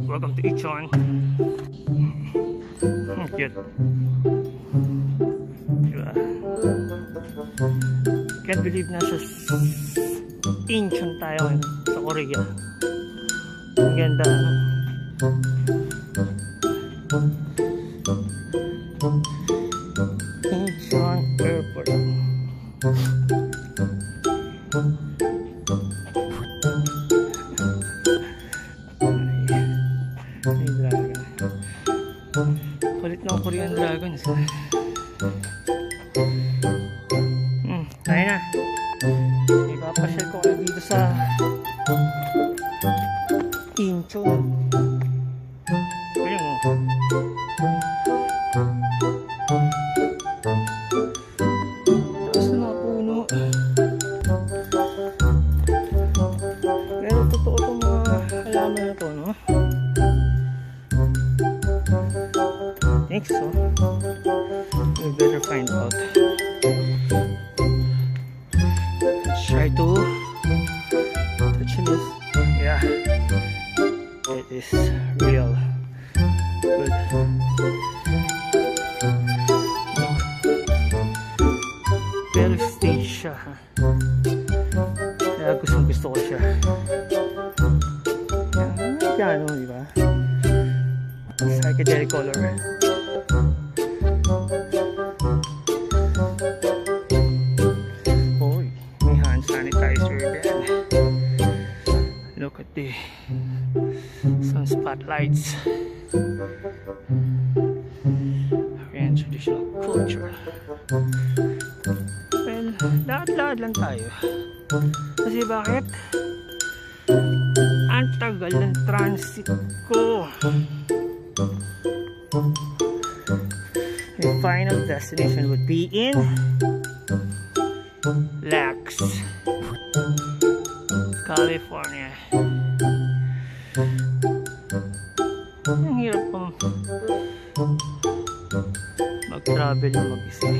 Welcome to Ichon. Ang cute. Diba? Can't believe nasa Incheon tayo ngayon sa Korea. Ang ganda. Incheon Airport. Kulit ng Korean dragons. Hmm, tayo na. Ipapasyal ko kayo dito sa Incheon. Ayun oh. Think so. We better find out. Let's try to touch this. Yeah. It is real. Good. Pero stage siya. Kaya gustong gusto ko siya. Yan, ano, di ba? Psychedelic color. Hoy, may hand sanitizer din. Look at the sun spotlights. Korean traditional culture. Well, lahat-lahat lang tayo. Kasi bakit? Ang tagal ng transit ko. Your final destination would be in Lax, California. Ang hirap pang mag-travel na mag-isa.